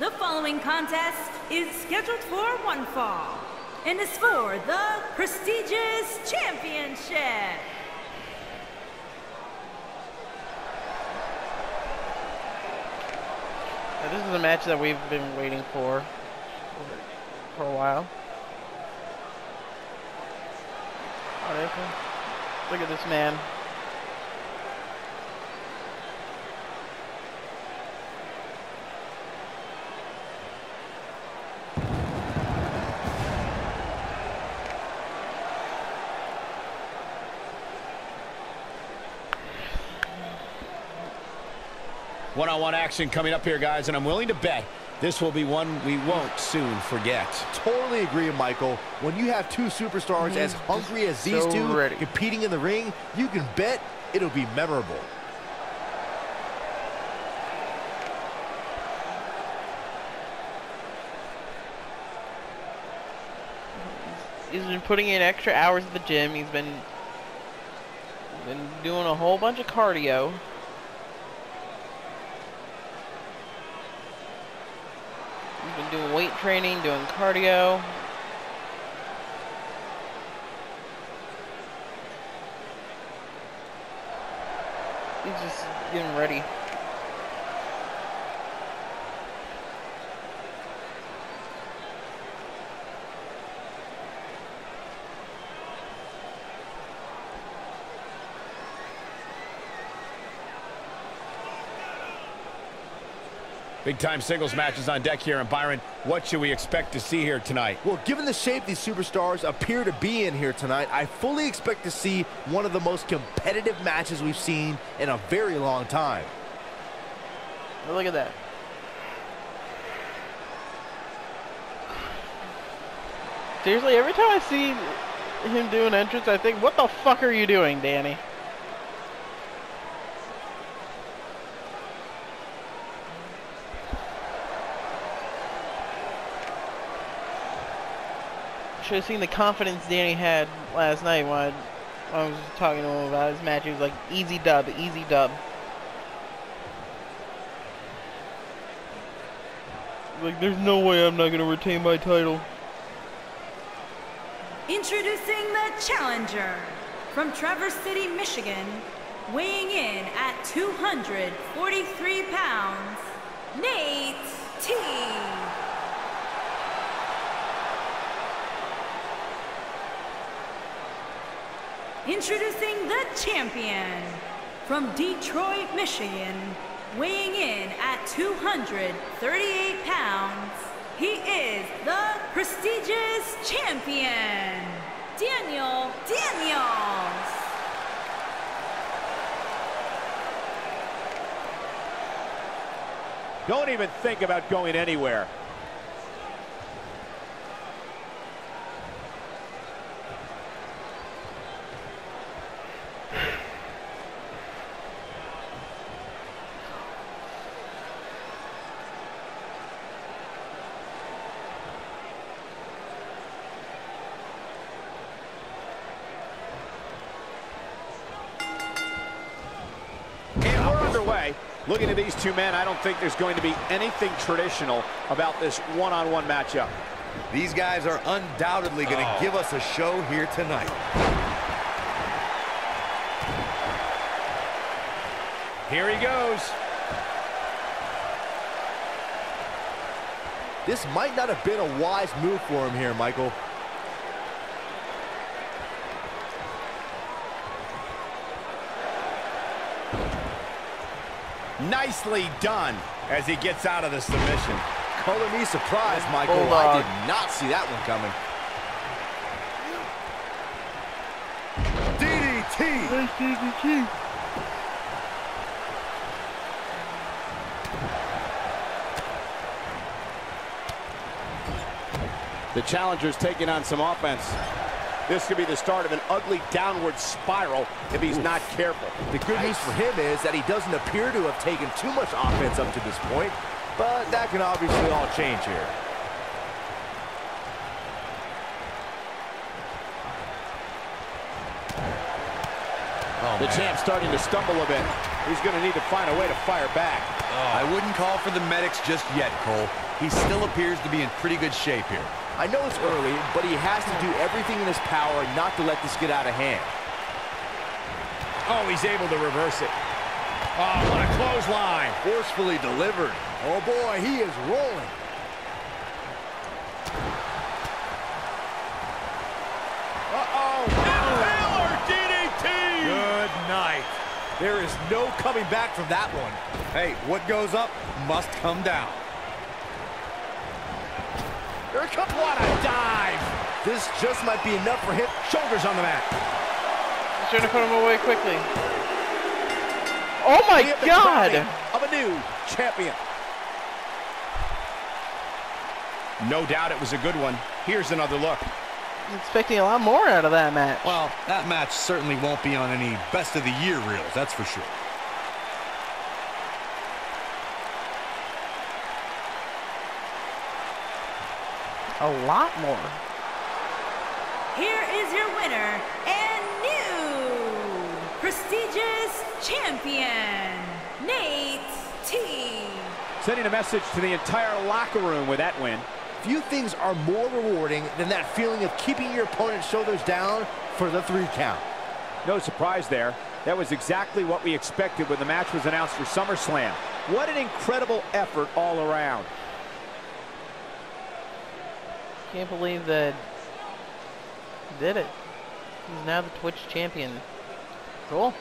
The following contest is scheduled for one fall and is for the prestigious championship. Now, this is a match that we've been waiting for for a while. Oh, Look at this man. One-on-one action coming up here, guys, and I'm willing to bet this will be one we won't soon forget. Totally agree, Michael. When you have two superstars as mm-hmm. hungry as these so two ready. competing in the ring, you can bet it'll be memorable. He's been putting in extra hours at the gym. He's been been doing a whole bunch of cardio. Been doing weight training, doing cardio. He's just getting ready. Big time singles matches on deck here, and Byron, what should we expect to see here tonight? Well, given the shape these superstars appear to be in here tonight, I fully expect to see one of the most competitive matches we've seen in a very long time. Look at that. Seriously, every time I see him do an entrance, I think, what the fuck are you doing, Danny? Should have seen the confidence Danny had last night when I, when I was talking to him about his match. He was like, easy dub, easy dub. Like, there's no way I'm not going to retain my title. Introducing the challenger from Traverse City, Michigan, weighing in at 243 pounds, Nate T. Introducing the champion from Detroit, Michigan, weighing in at 238 pounds, he is the prestigious champion, Daniel Daniels. Don't even think about going anywhere. Looking at these two men, I don't think there's going to be anything traditional about this one-on-one matchup. These guys are undoubtedly going to oh. give us a show here tonight. Here he goes. This might not have been a wise move for him here, Michael. Nicely done as he gets out of the submission. Color me surprised, Michael. Bulldog. I did not see that one coming. DDT. The challenger's taking on some offense. This could be the start of an ugly downward spiral if he's not careful. The good news for him is that he doesn't appear to have taken too much offense up to this point, but that can obviously all change here. Oh, the champ's starting to stumble a bit. He's going to need to find a way to fire back. Oh. I wouldn't call for the medics just yet, Cole. He still appears to be in pretty good shape here. I know it's early, but he has to do everything in his power not to let this get out of hand. Oh, he's able to reverse it. Oh, what a clothesline. Forcefully delivered. Oh boy, he is rolling. Uh-oh. Impaler DDT. Good night. There is no coming back from that one. Hey, what goes up must come down. Here it comes. What a dive. This just might be enough for him. Shoulders on the mat. He's trying to put him away quickly. Oh my We have the god! crowning Of a new champion. No doubt it was a good one. Here's another look. I'm expecting a lot more out of that match. Well, that match certainly won't be on any best of the year reels, that's for sure. A lot more. Here is your winner and new prestigious champion, Nate T. Sending a message to the entire locker room with that win. Few things are more rewarding than that feeling of keeping your opponent's shoulders down for the three count. No surprise there. That was exactly what we expected when the match was announced for SummerSlam. What an incredible effort all around. Can't believe that did it. He's now the Twitch champion. Cool.